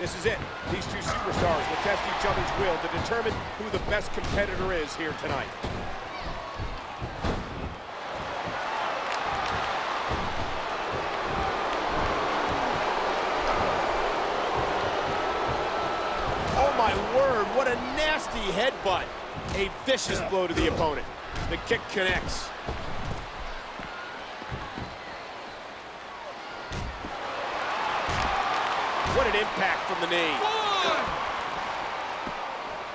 This is it. These two superstars will test each other's will to determine who the best competitor is here tonight. Oh my word, what a nasty headbutt. A vicious blow to the opponent. The kick connects. What an impact from the knee.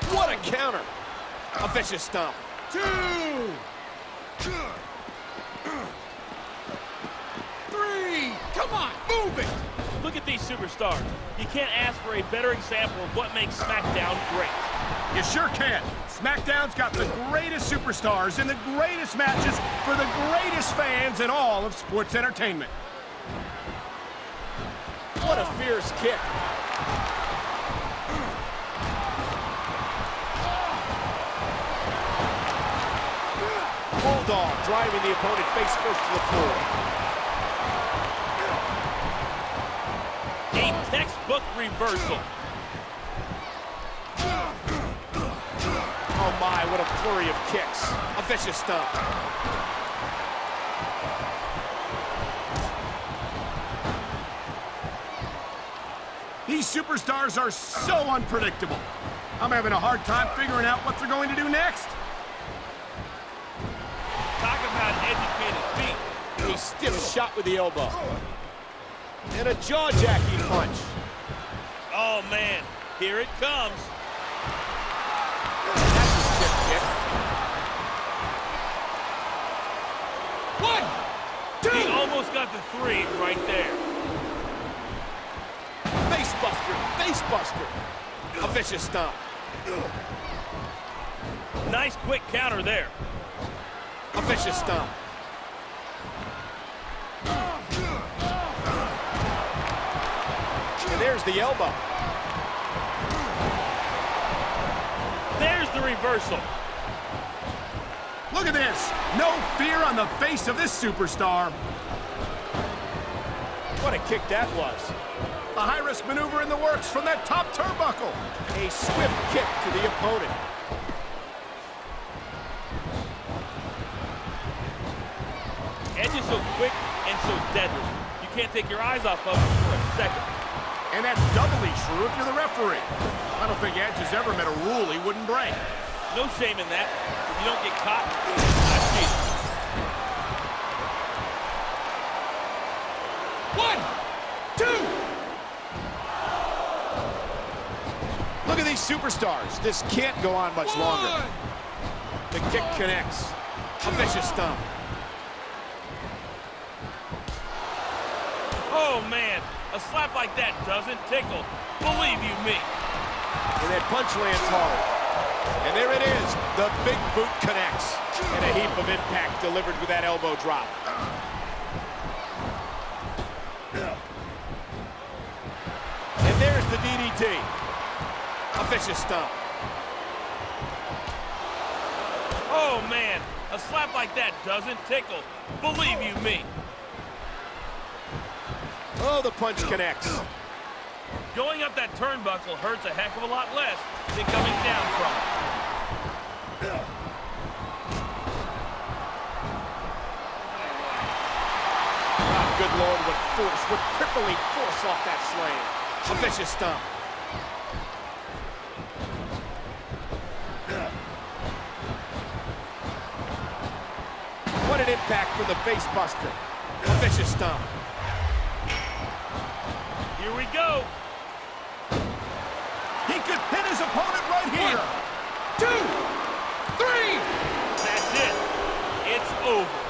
One, What a counter. A vicious stomp. two, three. Come on, move it. Look at these superstars. You can't ask for a better example of what makes SmackDown great. You sure can. SmackDown's got the greatest superstars in the greatest matches for the greatest fans in all of sports entertainment. What a fierce kick. Bulldog driving the opponent face first to the floor. A textbook reversal. Oh my, what a flurry of kicks. A vicious stomp. These superstars are so unpredictable. I'm having a hard time figuring out what they're going to do next. Talk about educated feet. A stiff shot with the elbow. And a jaw-jacking punch. Oh, man. Here it comes. That's a stiff kick. One, He almost got the three right there. Face buster, face buster. A vicious stomp. Nice quick counter there. A vicious stomp. And there's the elbow. There's the reversal. Look at this. No fear on the face of this superstar. What a kick that was. A high-risk maneuver in the works from that top turnbuckle. A swift kick to the opponent. Edge is so quick and so deadly. You can't take your eyes off of him for a second. And that's doubly true if you're the referee. I don't think Edge has ever met a rule he wouldn't break. No shame in that. If you don't get caught, it's not. One, two. Look at these superstars. This can't go on much longer. The kick connects. A vicious stomp. Oh, man. A slap like that doesn't tickle. Believe you me. And that punch lands hard. And there it is. The big boot connects. And a heap of impact delivered with that elbow drop. And there's the DDT. A vicious stomp. Oh, man. A slap like that doesn't tickle. Believe you me. Oh, the punch connects. Going up that turnbuckle hurts a heck of a lot less than coming down from it. Ah, good lord, what force, what crippling force off that slam. A vicious stomp. Impact for the face buster. A vicious stomp. Here we go. He could pin his opponent right here. Two, three. That's it. It's over.